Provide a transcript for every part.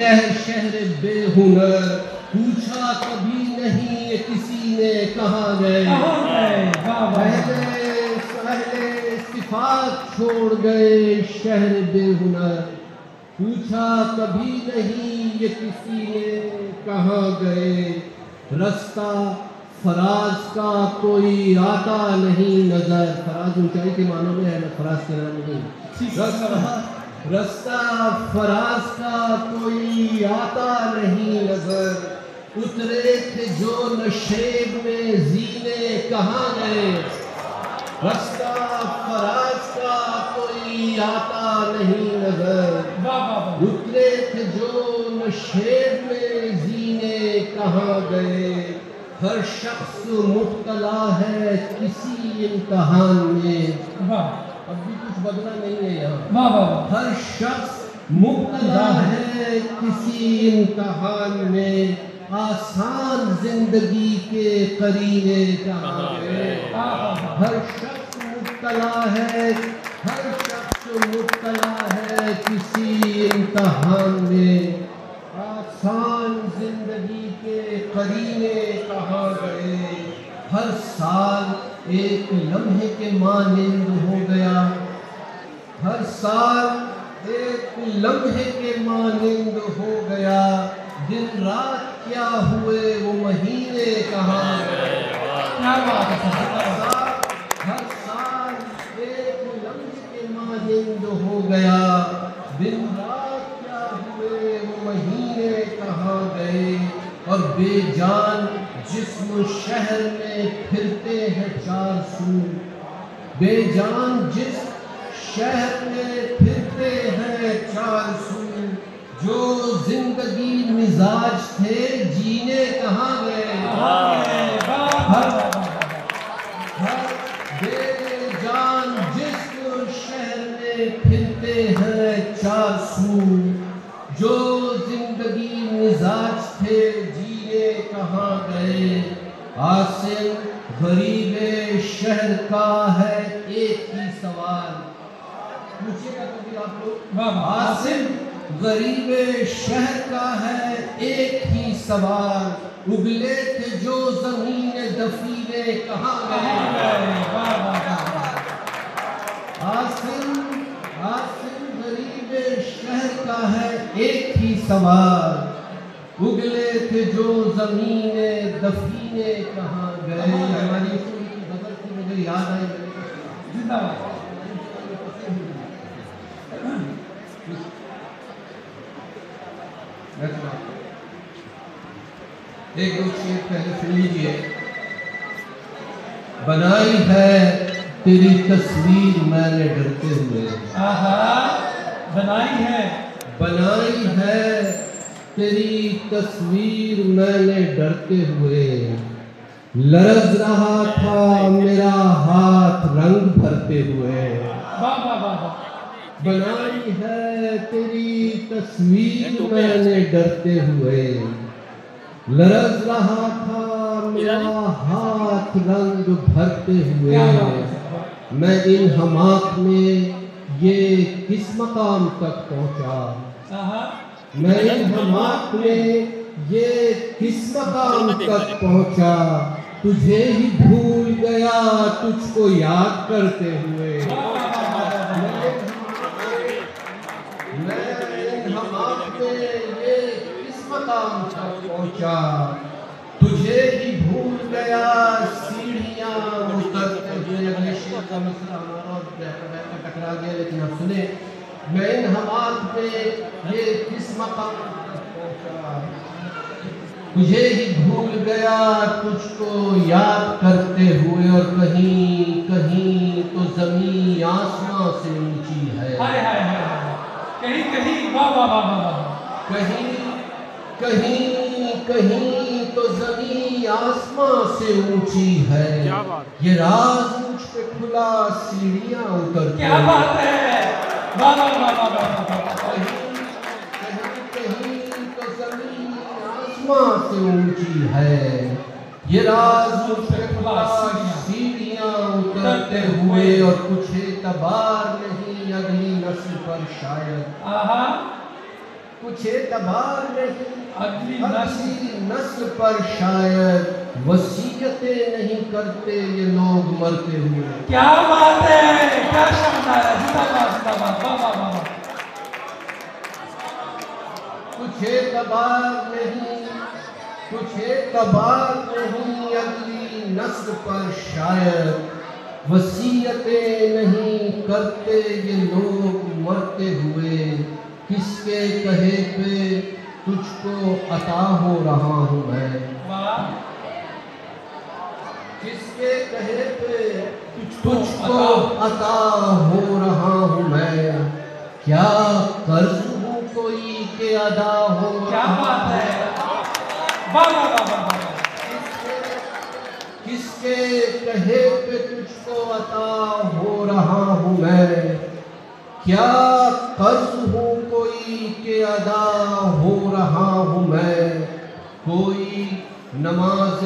ہے شہر بے ہنر، پوچھا کبھی نہیں یہ کسی نے کہاں گئے۔ پہلے پہلے صفات چھوڑ گئے شہر بے ہنر۔ پوچھا کبھی نہیں یہ کسی نے کہاں گئے۔ رستہ، فراز کا کوئی آتا نہیں، نظر۔ فراز اونچائی کے معنوں میں ہے نہ فراز کے نام نہیں رستہ فراز کا کوئی آتا نہیں نظر۔ اترے تھے جو نشیب میں زینے کہاں گئے۔ رستہ فراز کا کوئی آتا نہیں نظر۔ اترے تھے جو نشیب میں زینے کہاں گئے۔ ہر شخص مبتلا ہے کسی امتحان میں۔ واہ اب بھی کچھ بدلا نہیں ہے یہاں۔ واہ واہ واہ۔ ہر شخص مبتلا ہے کسی امتحان میں آسان زندگی کے قرینے گئے ہر شخص مبتلا ہے ہر شخص مبتلا ہے کسی امتحان میں۔ آسان زندگی کے قرینے کہاں گئے؟ ہر سال ایک لمحے کے مانند ہو گیا ہر سال ایک لمحے کے مانند ہو گیا۔ دن رات کیا ہوئے وہ مہینے کہاں گئے۔ کیا بات ہے ہر سال ایک لمحے کے مانند ہو گیا۔ دن رات کیا ہوئے وہ مہینے کہاں گئے۔ اور بے جان جسم شہر میں پھرتے ہیں چار سو بے جان جس شہر میں پھرتے ہیں چار سو، جو زندگی مزاج تھے جینے کہاں گئے؟ ہر بے جان جس شہر میں پھرتے ہیں چار سو، جو زندگی مزاج تھے جینے کہاں گئے؟ آسم غریب شہر کا ہے سوال۔ پوچھے گا کبھی آپ لوگ۔ آسم غریب شہر کا ہے ایک ہی سوال۔ اگلے تھے جو زمین دفینے کہاں گئے؟ آسم آسم غریب شہر کا ہے ایک ہی سوال۔ اگلے تھے جو زمین دفینے کہاں گئے؟ ہماری کی غزل تھی مجھے یاد آئی۔ زندہ باد ایک دو شیر پہلے سن لیجیے۔ بنائی ہے تیری تصویر میں نے ڈرتے ہوئے۔ آہا بنائی ہے۔ بنائی ہے تیری تصویر میں نے ڈرتے ہوئے۔ لرز رہا تھا میرا ہاتھ رنگ بھرتے ہوئے۔ بنائی ہے تیری تصویر میں نے ڈرتے ہوئے۔ لرز رہا تھا، میرا ہاتھ رنگ بھرتے ہوئے، میں ان حماق میں یہ کس مقام تک پہنچا؟ میں ان حماق میں یہ کس مقام تک پہنچا؟ تجھے ہی بھول گیا، تجھ کو یاد کرتے ہوئے میں ان حماق میں یہ کس مقام تک پہنچا۔ تجھے ہی بھول گیا سیڑھیاں شیر کا مسئلہ ہمارا اور بہتر بہتر ٹکرا گیا لیکن آپ سنیں۔ میں ان حماق میں یہ کس مقام تک پہنچا؟ تجھے ہی بھول گیا تجھ کو یاد کرتے ہوئے اور کہیں کہیں تو زمین آسمان سے اونچی ہے۔ ہائے ہائے ہائے کہیں کہیں واہ واہ واہ واہ واہ۔ کہیں کہیں کہیں تو زمین آسمان سے اونچی ہے۔ یہ راز مجھ پہ کھلا سیڑھیاں اترتی کیا بات ہے؟ واہ واہ واہ واہ واہ واہ واہ کہیں کہیں تو زمین آسمان سے اونچی ہے۔ یہ راز مجھ پہ کھلا سیڑھیاں اترتے ہوئے اور کچھ اعتبار نہیں اگلی نسل پر شاید۔ آہا۔ کچھ اعتبار نہیں اگلی نسل پر شاید وصیتیں نہیں کرتے یہ لوگ مرتے ہوئے۔ کیا بات ہے؟ کیا شاندار ہے؟ زندہ باد واہ واہ کچھ اعتبار نہیں کچھ اعتبار نہیں اگلی نسل پر شاید وصیتیں نہیں کرتے یہ لوگ مرتے ہوئے۔ کس کے کہے پہ تجھ کو عطا ہو رہا ہوں میں؟ کس کے کہے پہ تجھ کو عطا ہو رہا ہوں میں؟ کیا قرض ہوں کوئی کہ ادا ہو کیا بات ہے؟ واہ واہ۔ کس کے کہے پہ تجھ کو عطا ہو رہا ہوں میں؟ کیا نماز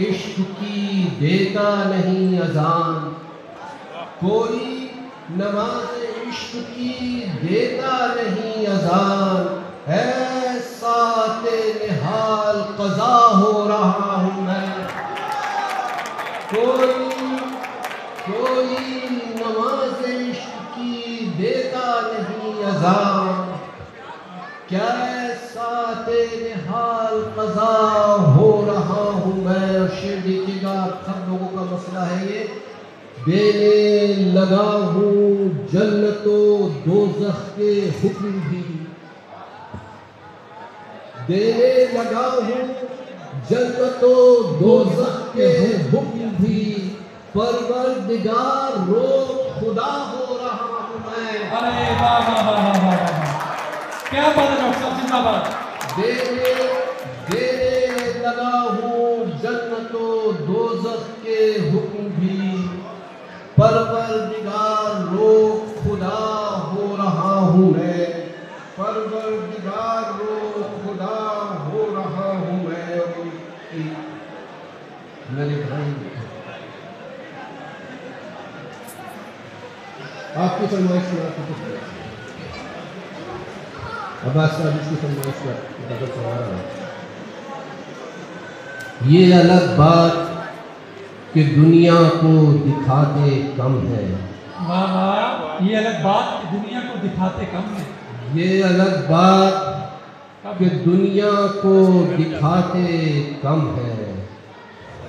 عشق کی دیتا نہیں اذان۔ کوئی نماز عشق کی دیتا نہیں اذان۔ اے سات نحال قضا ہو رہا ہوں میں۔ کوئی کوئی نماز عشق کی دیتا نہیں اذان۔ کیا سات نحال قضا ہو رہا ہوں میں اور شیر دیکھیے گا سب لوگوں کا مسئلہ ہے یہ دینے لگا ہوں جنت و دوزخ کے حکم بھی۔ دینے لگا ہوں جنت و دوزخ کے حکم بھی۔ پروردگار روک خدا ہو رہا ہوں میں۔ ارے واہ واہ واہ واہ کیا بات ہے ڈاکٹر صاحب زندہ باد۔ دینے دینے لگا ہوں جنت و دوزخ کے پروردگار روک خدا ہو رہا ہوں میں۔ پروردگار روک خدا ہو رہا ہوں میں۔ میرے بھائی آپ کی فرمائش میں آپ کو کچھ عباس صاحب اس کی فرمائش کا یہ الگ بات کہ دنیا کو دکھاتے کم ہے۔ یہ الگ بات کہ دنیا کو دکھاتے کم ہے۔ یہ الگ بات کہ دنیا کو دکھاتے کم ہے۔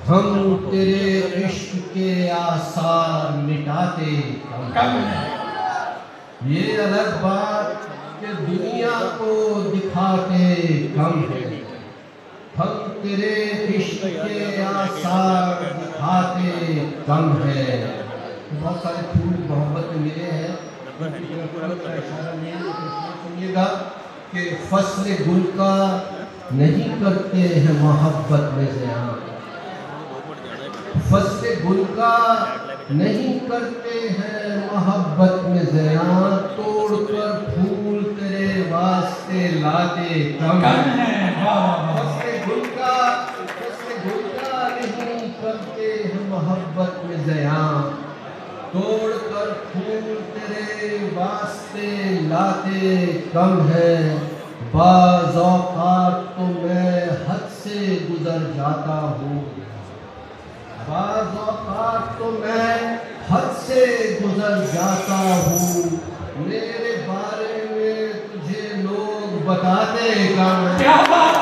ہم تیرے عشق کے آثار مٹاتے کم ہے۔ یہ الگ بات کہ دنیا کو دکھاتے کم ہے۔ ہم تیرے عشق کے آثار دکھاتے کم ہے بہت سارے پھول محبت میں ملے ہیں۔ سنیے گا کہ فصل گل کا نہیں کرتے ہیں محبت میں زیاں فصل گل کا نہیں کرتے ہیں محبت میں زیاں توڑ کر پھول تیرے واسطے لاتے کم کم ہے ہے واہ واہ واہ فصل گل کا فصل گل کا نہیں کرتے ہیں محبت میں زیاں توڑ کر پھول تیرے سے لاتے کم ہے بعض اوقات تو میں حد سے گزر جاتا ہوں۔ بعض اوقات تو میں حد سے گزر جاتا ہوں۔ میرے بارے میں تجھے لوگ بتاتے کم ہے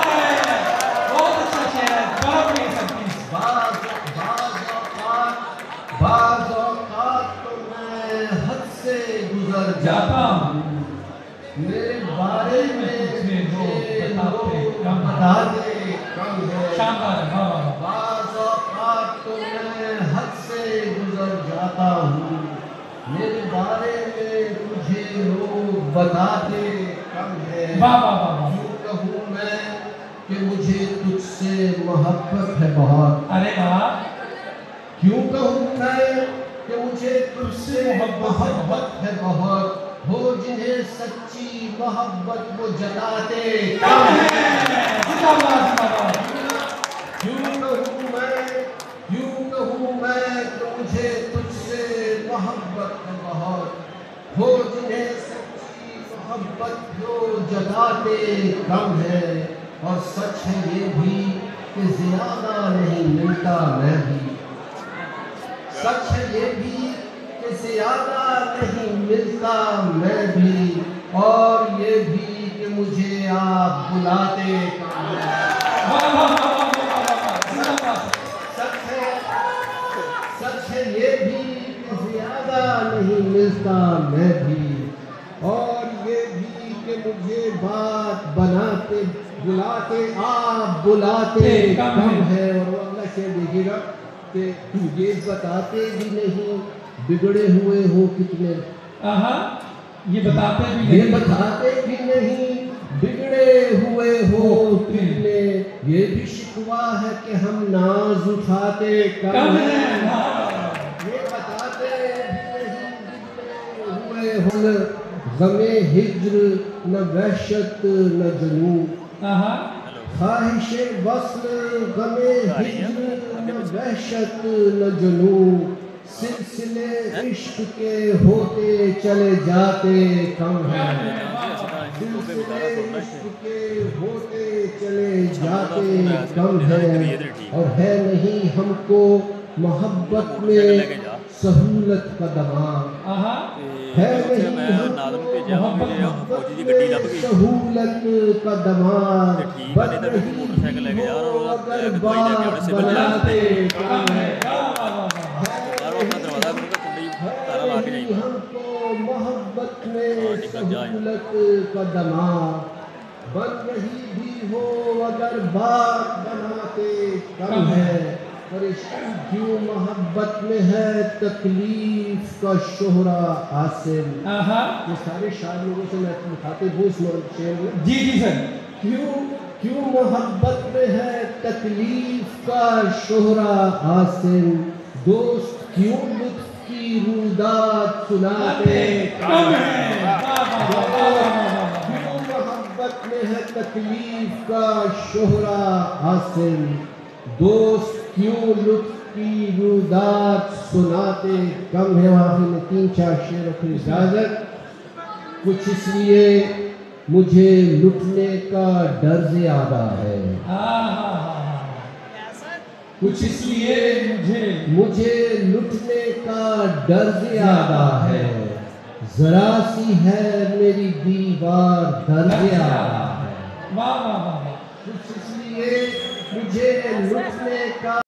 واہ واہ واہ یوں کہوں میں کہ مجھے تجھ سے محبت ہے بہت ارے واہ کیوں کہوں میں کہ مجھے تجھ سے محبت ہے بہت ہو جنہیں سچی محبت وہ جتاتے۔ کم ہے زندہ باد زندہ باد کیوں کہوں میں کیوں کہوں میں کہ مجھے تجھ سے محبت بہت۔ ہو جنہیں سچی محبت جو جتا کم ہے۔ اور سچ ہے یہ بھی کہ زیادہ نہیں ملتا میں بھی۔ سچ ہے یہ بھی زیادہ نہیں ملتا میں بھی اور یہ بھی کہ مجھے آپ بلاتے۔ سچ ہے سچ ہے یہ بھی کہ زیادہ نہیں ملتا میں بھی اور یہ بھی کہ مجھے بات بناتے بلاتے آپ بلاتے۔ کم ہے اور اگلا شعر دیکھیے گا کہ یہ بتاتے بھی نہیں۔ بگڑے ہوئے ہو کتنے۔ آہا یہ بتاتے بھی یہ نہیں۔ بتاتے بھی نہیں بگڑے ہوئے ہو کتنے۔ یہ بھی شکوا ہے کہ ہم ناز اٹھاتے کم ہیں۔ یہ بتاتے بھی نہیں بگڑے ہوئے ہو غم ہجر نہ وحشت نہ جنون۔ آہا۔ خواہش وصل غم ہجر نہ وحشت نہ جنون۔ سلسلے عشق کے ہوتے چلے جاتے کم ہیں۔ سلسلے عشق کے ہوتے چلے جاتے کم ہیں۔ اور ہے نہیں ہم کو محبت میں سہولت کا دماغ۔ ہے نہیں ہم کو محبت میں سہولت کا دمان بن رہی ہو اگر بات بناتے کم ہے آگے محبت میں بن رہی بھی ہو اگر بات بناتے کم ہے۔ پریشان کیوں محبت میں ہے؟ تکلیف کا شہرا حاصل۔ یہ سارے شاعر لوگوں سے میں شعر جی جی سر۔ کیوں؟ کیوں محبت میں ہے؟ تکلیف کا شہرا حاصل۔ دوست کیوں لطف کی رودات سناتے کم کیوں محبت میں ہے تکلیف کا شہرا حاصل۔ دوست کیوں لطف کی رودات سناتے؟ کم ہے آخر میں تین چار شعر اپنی اجازت کچھ اس لیے مجھے لٹنے کا ڈر زیادہ ہے۔ آہا کچھ اس لیے مجھے مجھے لٹنے کا ڈر زیادہ ہے۔ ذرا سی ہے میری دیوار در زیادہ ہے۔ واہ واہ واہ۔ کچھ اس لیے مجھے لٹنے کا